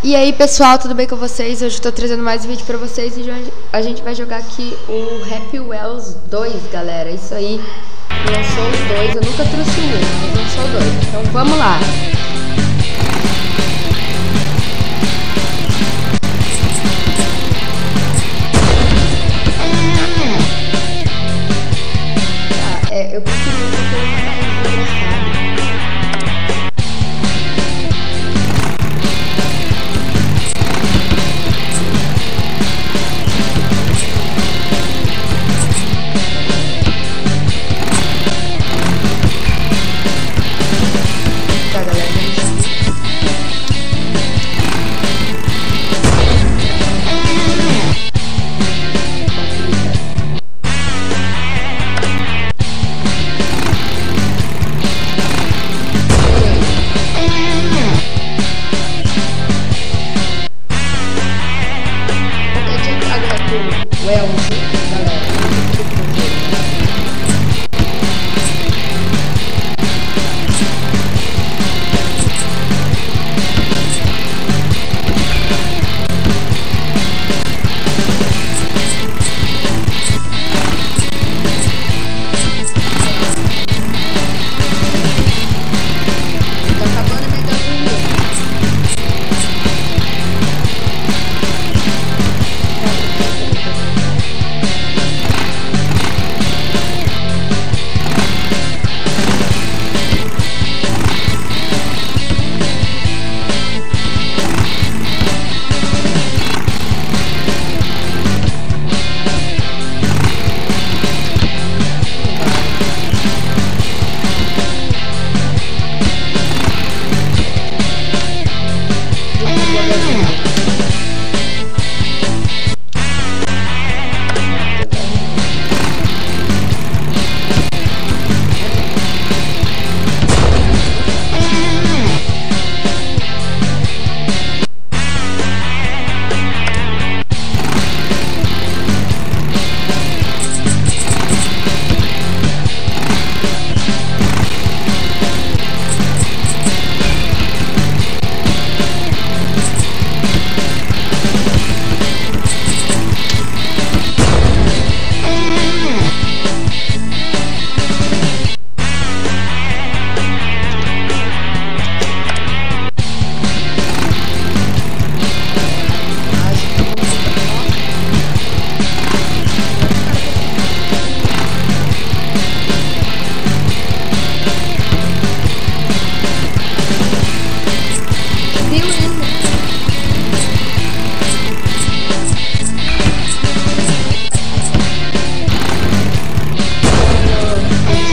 E aí pessoal, tudo bem com vocês? Hoje eu tô trazendo mais um vídeo pra vocês e a gente vai jogar aqui o Happy Wells 2, galera. Isso aí, lançou os dois, eu nunca trouxe um, mas lançou dois. Então vamos lá. Boom!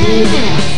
Não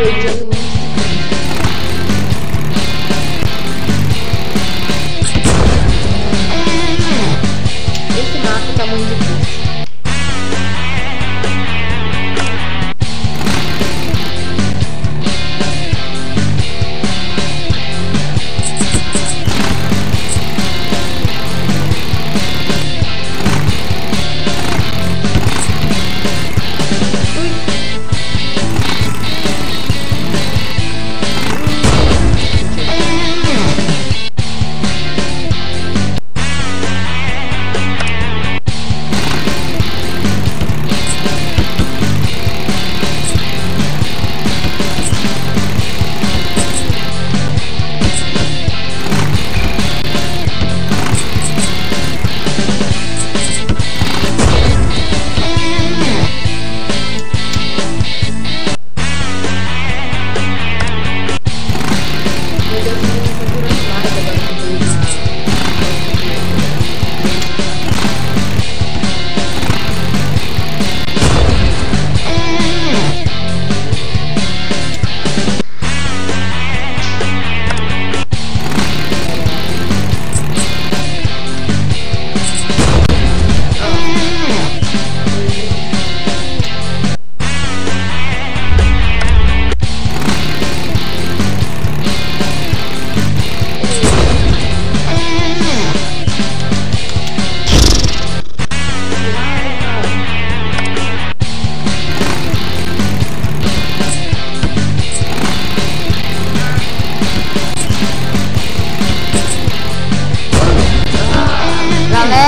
Upgrade é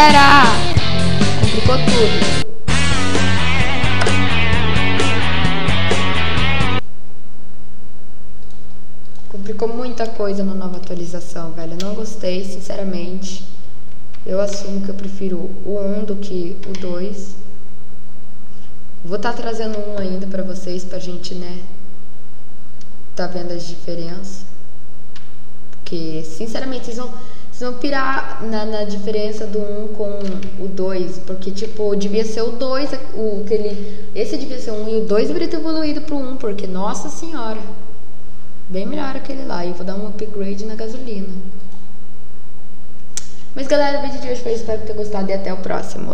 Galera, complicou tudo. Complicou muita coisa na nova atualização, velho. Eu não gostei, sinceramente. Eu assumo que eu prefiro o 1 do que o 2. Vou estar tá trazendo um ainda para vocês, pra gente, né, tá vendo as diferenças. Porque, sinceramente, vocês vão vocês vão pirar na, na diferença do 1 com o 2. Porque, tipo, devia ser o 2, o, aquele, esse devia ser o 1 e o 2 deveria ter evoluído pro 1. Porque, nossa senhora, bem melhor aquele lá. E vou dar um upgrade na gasolina. Mas, galera, o vídeo de hoje foi. Espero que tenham gostado e até o próximo.